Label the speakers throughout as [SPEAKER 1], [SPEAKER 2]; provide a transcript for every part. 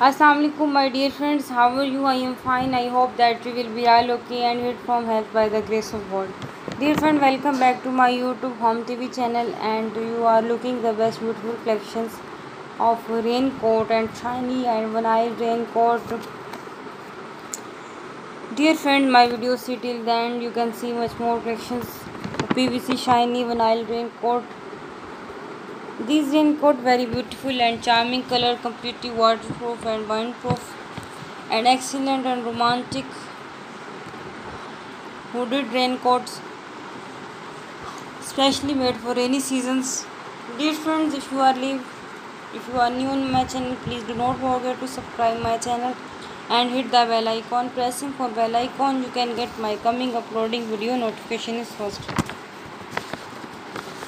[SPEAKER 1] Assalamualaikum my dear friends. How are you? I am fine. I hope that you will be all okay and hit from health by the grace of God. Dear friend welcome back to my youtube home tv channel and you are looking the best beautiful collections of raincoat and shiny and vinyl raincoat. Dear friend my video see till the end you can see much more collections. Pvc shiny vinyl raincoat these raincoat very beautiful and charming color, completely waterproof and windproof, and excellent and romantic hooded raincoats, specially made for rainy seasons. Dear friends, if you are live, if you are new on my channel, please do not forget to subscribe my channel and hit the bell icon. Pressing for bell icon, you can get my coming uploading video notification is first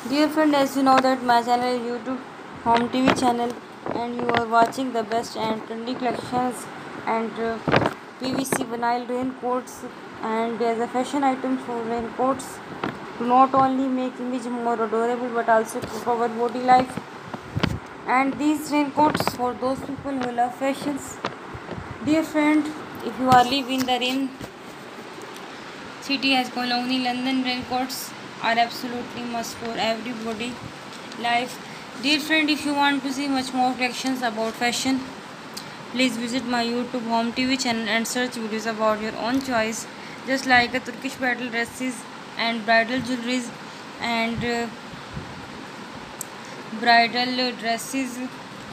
[SPEAKER 1] dear friend as you know that my channel is youtube home tv channel and you are watching the best and trendy collections and uh, pvc vinyl raincoats and as a fashion item for raincoats. To not only make image more adorable but also to cover body life and these raincoats for those people who love fashions. Dear friend if you are living in the rain city has colony london raincoats are absolutely must for everybody. Life dear friend if you want to see much more collections about fashion. Please visit my youtube home tv channel and search videos about your own choice. Just like a turkish bridal dresses and bridal jewelries and uh, bridal dresses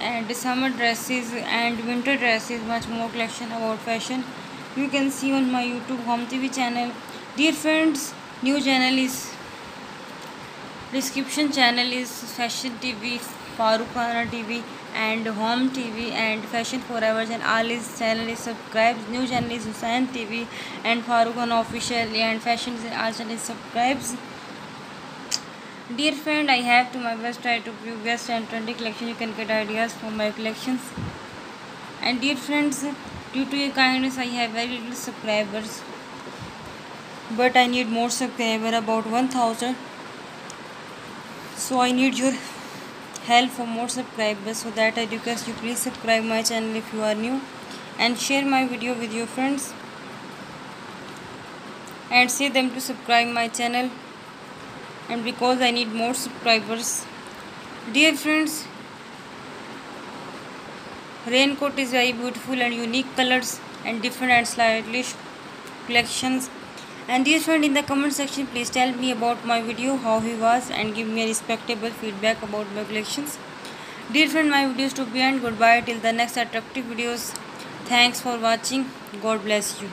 [SPEAKER 1] and summer dresses and winter dresses much more collection about fashion. You can see on my youtube home tv channel. Dear friends new channel is description channel is fashion tv FarooqRana tv and home tv and fashion forever and all his channel is new channel is hussain tv and FarooqRana official and fashion all channel is dear friend i have to my best try to give best and trendy collection. You can get ideas from my collections. And dear friends due to your kindness i have very little subscribers. But i need more subscriber about 1000 so i need your help for more subscribers. So that i request you please subscribe my channel if you are new and share my video with your friends and say them to subscribe my channel. And because i need more subscribers dear friends raincoat is very beautiful and unique colors and different and stylish collections and dear friend in the comment section please tell me about my video how he was and give me a respectable feedback about my collections. Dear friend my videos to be end. Goodbye. Till the next attractive videos. Thanks for watching. God bless you